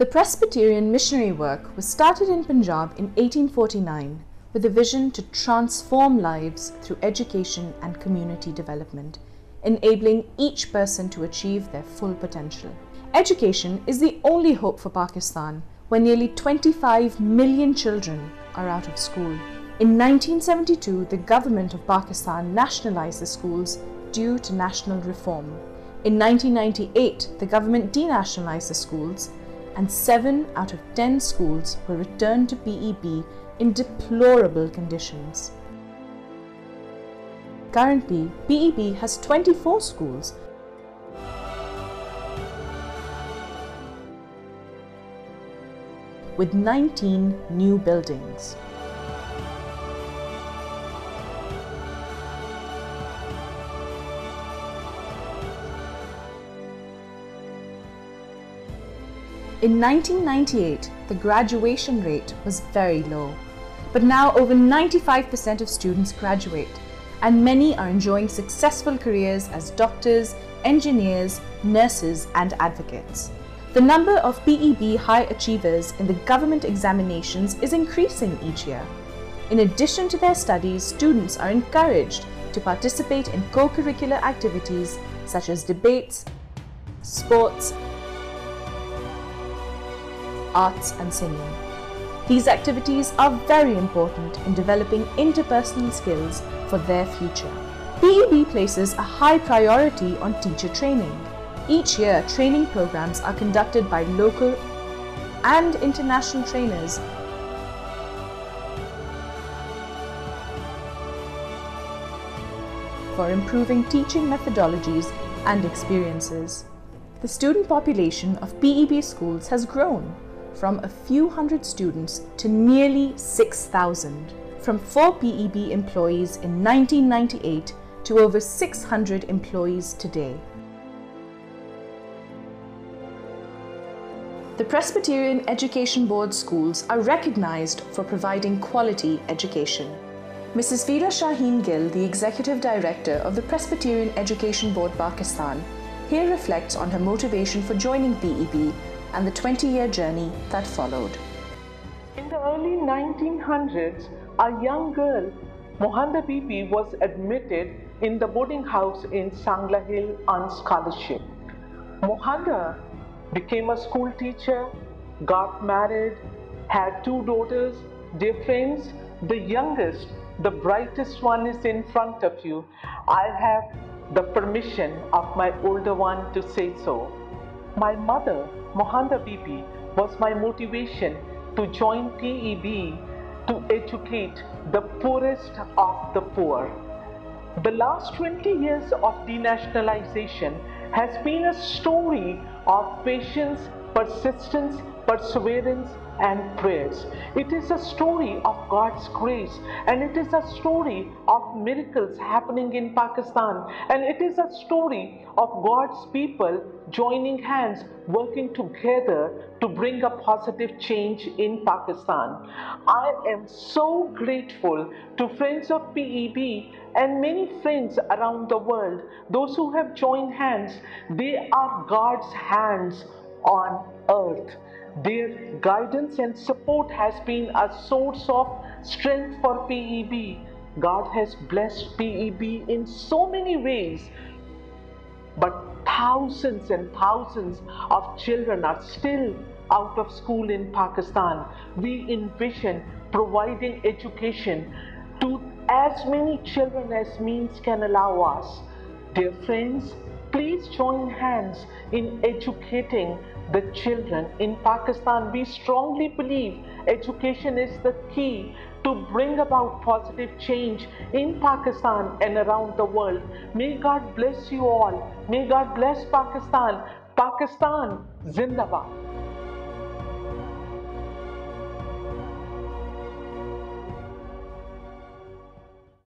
The Presbyterian missionary work was started in Punjab in 1849 with a vision to transform lives through education and community development, enabling each person to achieve their full potential. Education is the only hope for Pakistan when nearly 25 million children are out of school. In 1972, the government of Pakistan nationalized the schools due to national reform. In 1998, the government denationalized the schools, and 7 out of 10 schools were returned to PEB in deplorable conditions. Currently, PEB has 24 schools with 19 new buildings. In 1998, the graduation rate was very low, but now over 95% of students graduate, and many are enjoying successful careers as doctors, engineers, nurses, and advocates. The number of PEB high achievers in the government examinations is increasing each year. In addition to their studies, students are encouraged to participate in co-curricular activities such as debates, sports, arts and singing. These activities are very important in developing interpersonal skills for their future. PEB places a high priority on teacher training. Each year, training programs are conducted by local and international trainers for improving teaching methodologies and experiences. The student population of PEB schools has grown from a few hundred students to nearly 6,000, from 4 PEB employees in 1998 to over 600 employees today. The Presbyterian Education Board schools are recognized for providing quality education. Mrs. Veera Shaheen Gill, the Executive Director of the Presbyterian Education Board Pakistan, here reflects on her motivation for joining PEB and the 20 year journey that followed. In the early 1900s, a young girl, Mohanda Bibi, was admitted in the boarding house in Sangla Hill on scholarship. Mohanda became a school teacher, got married, had two daughters, dear friends. The youngest, the brightest one is in front of you. I have the permission of my older one to say so. My mother Mohanda Bibi was my motivation to join PEB to educate the poorest of the poor. The last 20 years of denationalization has been a story of patience, persistence, perseverance, and prayers. It is a story of God's grace and it is a story of miracles happening in Pakistan and it is a story of God's people joining hands, working together to bring a positive change in Pakistan. I am so grateful to friends of PEB and many friends around the world, those who have joined hands, they are God's hands on earth. Their guidance and support has been a source of strength for PEB. God has blessed PEB in so many ways, but thousands and thousands of children are still out of school in Pakistan. We envision providing education to as many children as means can allow us. Dear friends, please join hands in educating the children in Pakistan. We strongly believe education is the key to bring about positive change in Pakistan and around the world. May God bless you all. May God bless Pakistan. Pakistan, Zindabad.